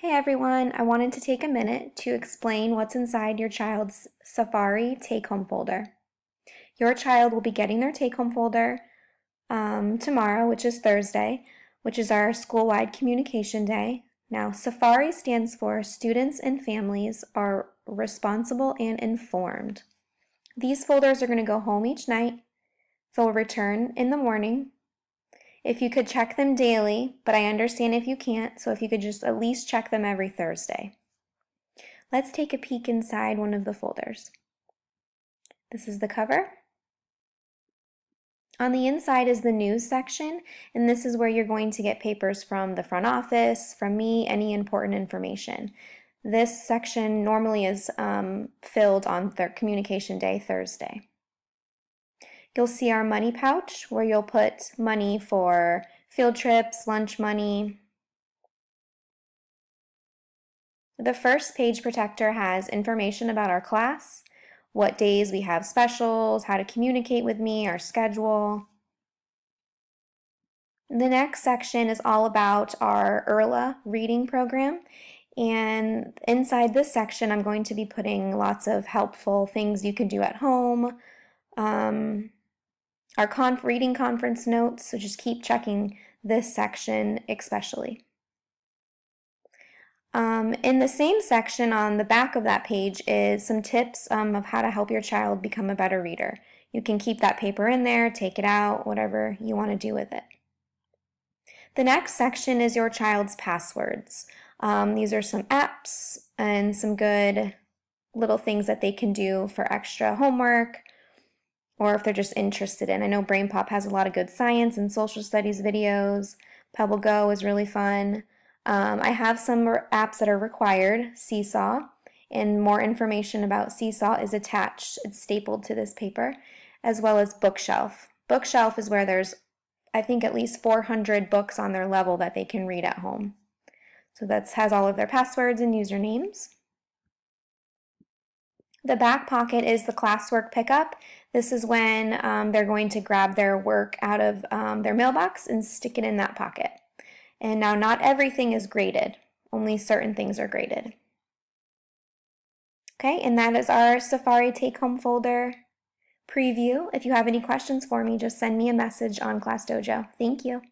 Hey everyone, I wanted to take a minute to explain what's inside your child's Safari take-home folder. Your child will be getting their take-home folder um, tomorrow, which is Thursday, which is our school-wide communication day. Now, Safari stands for Students and Families Are Responsible and Informed. These folders are going to go home each night. They'll return in the morning if you could check them daily, but I understand if you can't, so if you could just at least check them every Thursday. Let's take a peek inside one of the folders. This is the cover. On the inside is the news section, and this is where you're going to get papers from the front office, from me, any important information. This section normally is um, filled on their communication day, Thursday. You'll see our money pouch where you'll put money for field trips, lunch money. The first page protector has information about our class, what days we have specials, how to communicate with me, our schedule. The next section is all about our ERLA reading program. And inside this section, I'm going to be putting lots of helpful things you can do at home, um, our conf reading conference notes, so just keep checking this section especially. Um, in the same section on the back of that page is some tips um, of how to help your child become a better reader. You can keep that paper in there, take it out, whatever you want to do with it. The next section is your child's passwords. Um, these are some apps and some good little things that they can do for extra homework, or if they're just interested in. I know BrainPop has a lot of good science and social studies videos. Pebble Go is really fun. Um, I have some apps that are required, Seesaw, and more information about Seesaw is attached. It's stapled to this paper, as well as Bookshelf. Bookshelf is where there's, I think, at least 400 books on their level that they can read at home. So that has all of their passwords and usernames. The back pocket is the classwork pickup. This is when um, they're going to grab their work out of um, their mailbox and stick it in that pocket. And now not everything is graded, only certain things are graded. Okay, and that is our Safari Take Home folder preview. If you have any questions for me, just send me a message on Class Dojo. Thank you.